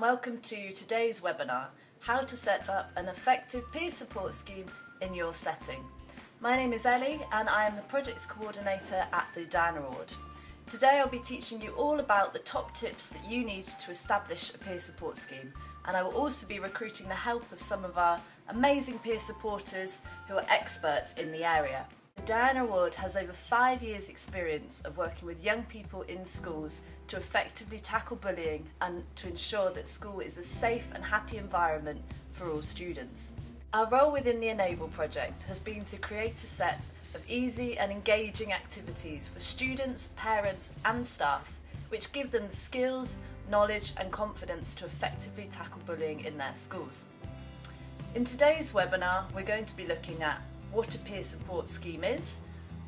and welcome to today's webinar, How to Set Up an Effective Peer Support Scheme in Your Setting. My name is Ellie and I am the Projects Coordinator at the Diana Award. Today I'll be teaching you all about the top tips that you need to establish a peer support scheme and I will also be recruiting the help of some of our amazing peer supporters who are experts in the area. Diana Award has over five years' experience of working with young people in schools to effectively tackle bullying and to ensure that school is a safe and happy environment for all students. Our role within the Enable project has been to create a set of easy and engaging activities for students, parents, and staff which give them the skills, knowledge, and confidence to effectively tackle bullying in their schools. In today's webinar, we're going to be looking at what a peer support scheme is,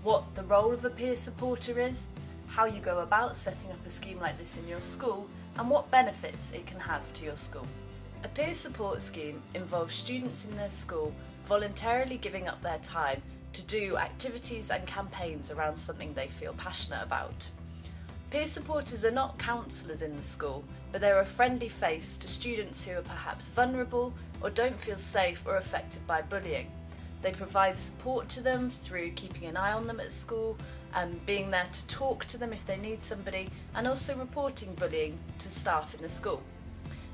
what the role of a peer supporter is, how you go about setting up a scheme like this in your school, and what benefits it can have to your school. A peer support scheme involves students in their school voluntarily giving up their time to do activities and campaigns around something they feel passionate about. Peer supporters are not counsellors in the school, but they're a friendly face to students who are perhaps vulnerable or don't feel safe or affected by bullying. They provide support to them through keeping an eye on them at school, and um, being there to talk to them if they need somebody, and also reporting bullying to staff in the school.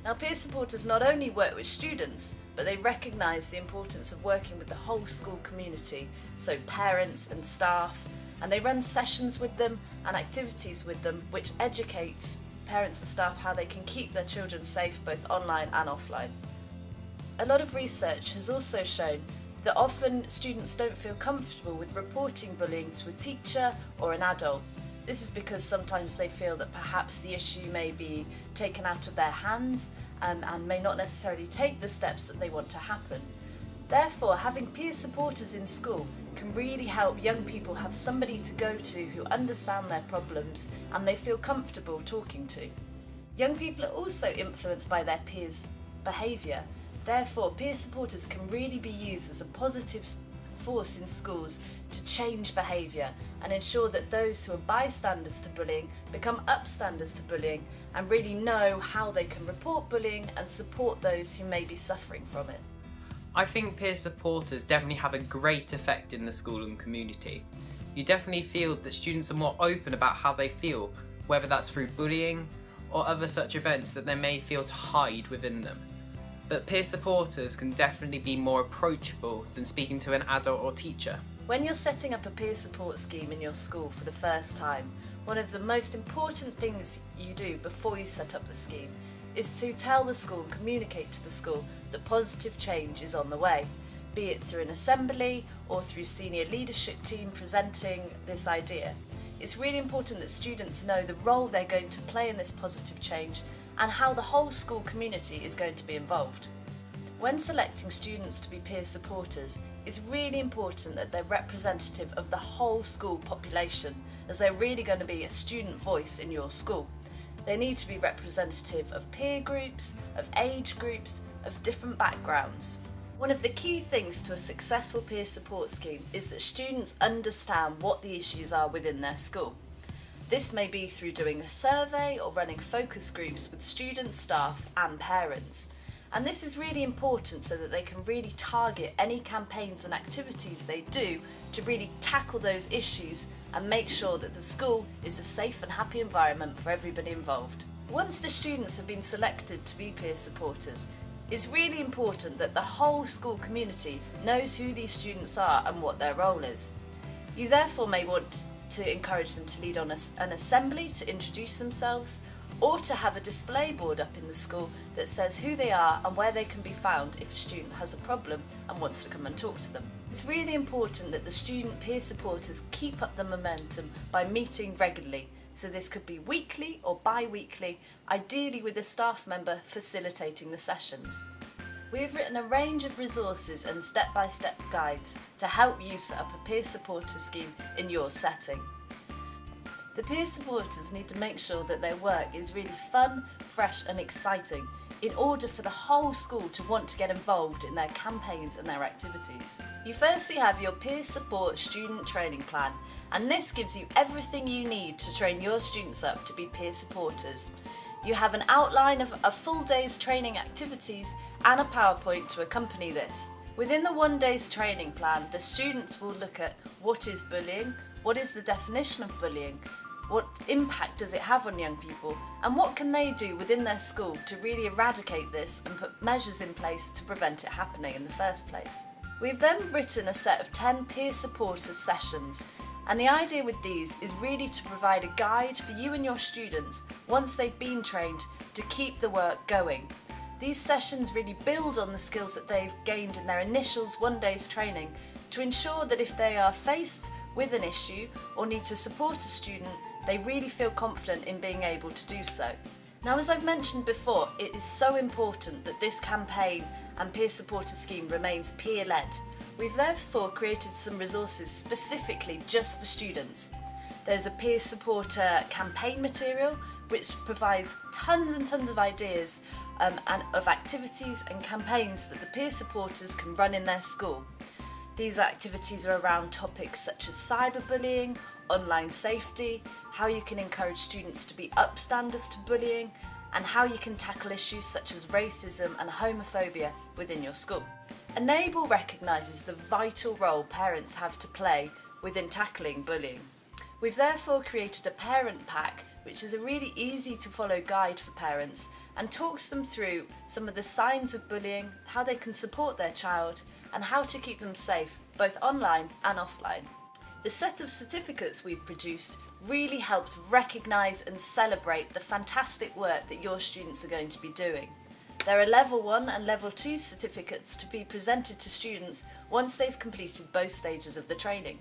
Now, peer supporters not only work with students, but they recognise the importance of working with the whole school community, so parents and staff, and they run sessions with them and activities with them which educates parents and staff how they can keep their children safe both online and offline. A lot of research has also shown that often students don't feel comfortable with reporting bullying to a teacher or an adult. This is because sometimes they feel that perhaps the issue may be taken out of their hands um, and may not necessarily take the steps that they want to happen. Therefore, having peer supporters in school can really help young people have somebody to go to who understand their problems and they feel comfortable talking to. Young people are also influenced by their peers' behaviour Therefore, peer supporters can really be used as a positive force in schools to change behaviour and ensure that those who are bystanders to bullying become upstanders to bullying and really know how they can report bullying and support those who may be suffering from it. I think peer supporters definitely have a great effect in the school and community. You definitely feel that students are more open about how they feel, whether that's through bullying or other such events that they may feel to hide within them but peer supporters can definitely be more approachable than speaking to an adult or teacher. When you're setting up a peer support scheme in your school for the first time, one of the most important things you do before you set up the scheme is to tell the school and communicate to the school that positive change is on the way, be it through an assembly or through senior leadership team presenting this idea. It's really important that students know the role they're going to play in this positive change and how the whole school community is going to be involved. When selecting students to be peer supporters, it's really important that they're representative of the whole school population as they're really going to be a student voice in your school. They need to be representative of peer groups, of age groups, of different backgrounds. One of the key things to a successful peer support scheme is that students understand what the issues are within their school. This may be through doing a survey or running focus groups with students, staff and parents. And this is really important so that they can really target any campaigns and activities they do to really tackle those issues and make sure that the school is a safe and happy environment for everybody involved. Once the students have been selected to be peer supporters, it's really important that the whole school community knows who these students are and what their role is. You therefore may want to encourage them to lead on a, an assembly to introduce themselves or to have a display board up in the school that says who they are and where they can be found if a student has a problem and wants to come and talk to them. It's really important that the student peer supporters keep up the momentum by meeting regularly. So this could be weekly or bi-weekly, ideally with a staff member facilitating the sessions. We have written a range of resources and step-by-step guides to help you set up a peer supporter scheme in your setting. The peer supporters need to make sure that their work is really fun, fresh and exciting in order for the whole school to want to get involved in their campaigns and their activities. You firstly have your peer support student training plan and this gives you everything you need to train your students up to be peer supporters. You have an outline of a full day's training activities and a PowerPoint to accompany this. Within the one day's training plan, the students will look at what is bullying, what is the definition of bullying, what impact does it have on young people, and what can they do within their school to really eradicate this and put measures in place to prevent it happening in the first place. We've then written a set of 10 peer supporters sessions, and the idea with these is really to provide a guide for you and your students once they've been trained to keep the work going. These sessions really build on the skills that they've gained in their initials one day's training to ensure that if they are faced with an issue or need to support a student, they really feel confident in being able to do so. Now, as I've mentioned before, it is so important that this campaign and peer supporter scheme remains peer led. We've therefore created some resources specifically just for students. There's a peer supporter campaign material which provides tons and tons of ideas um, and of activities and campaigns that the peer supporters can run in their school. These activities are around topics such as cyberbullying, online safety, how you can encourage students to be upstanders to bullying, and how you can tackle issues such as racism and homophobia within your school. Enable recognises the vital role parents have to play within tackling bullying. We've therefore created a parent pack which is a really easy to follow guide for parents and talks them through some of the signs of bullying, how they can support their child, and how to keep them safe both online and offline. The set of certificates we've produced really helps recognise and celebrate the fantastic work that your students are going to be doing. There are level 1 and level 2 certificates to be presented to students once they've completed both stages of the training.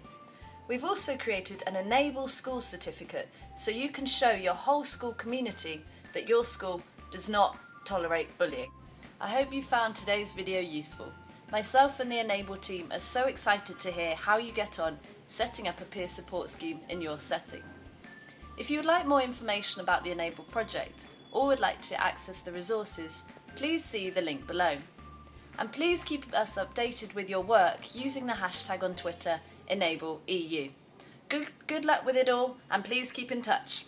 We've also created an Enable School certificate so you can show your whole school community that your school does not tolerate bullying. I hope you found today's video useful. Myself and the Enable team are so excited to hear how you get on setting up a peer support scheme in your setting. If you would like more information about the Enable project or would like to access the resources, please see the link below. And please keep us updated with your work using the hashtag on Twitter EnableEU. Good, good luck with it all and please keep in touch.